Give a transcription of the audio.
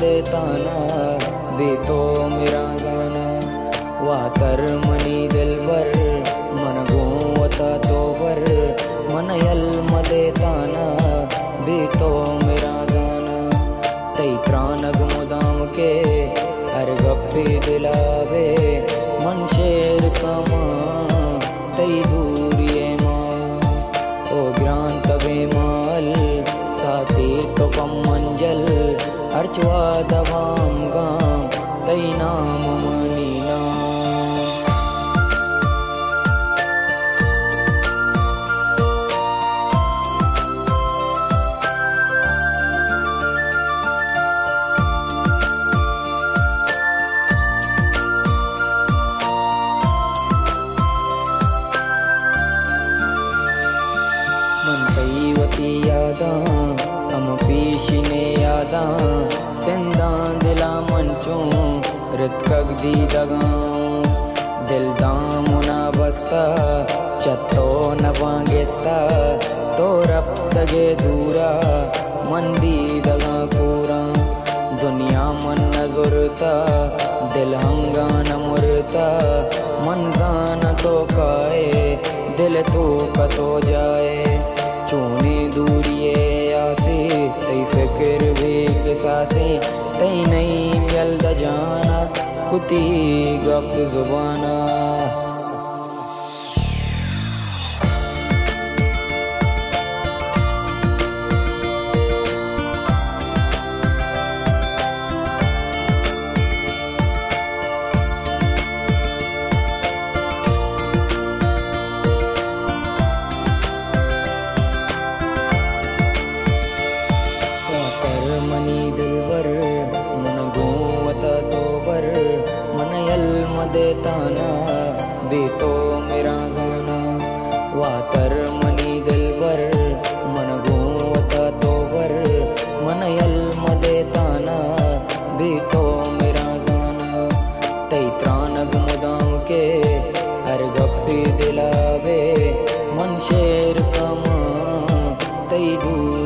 देताना बेतो मेरा गाना। वातर मनी दिल बर मन गोवता तो बर मन यल मदेताना बेतो मेरा गाना। तई त्रानग मुदाम के, हर गप्पे दिलावे। मन शेर कमा ज्वातवां गां तैनाममनिना दयिनां यादा तमपि शिने यादा रितकग दी दगाऊं दिल दामुना बस्ता चतो न बांगेस्ता तो रब तगे दूरा मंदी दगा कोरा। दुनिया मन नजुरता दिल हंगा न मुरता मन जान तो काए, दिल तो कतो जाए। चोने दूरिए आसे तई फ़िक्र भी सासे तई नहीं जल्द जाना खुती गप जुबाना। बंदे तो मेरा जाना वातर मनी दिलवर, मन गोवता तोवर मन यल्म देताना बेटो तो मेरा जाना तई त्राण मुदाम के हर गप्पी दिलावे, मन शेर का माँ, तई दूर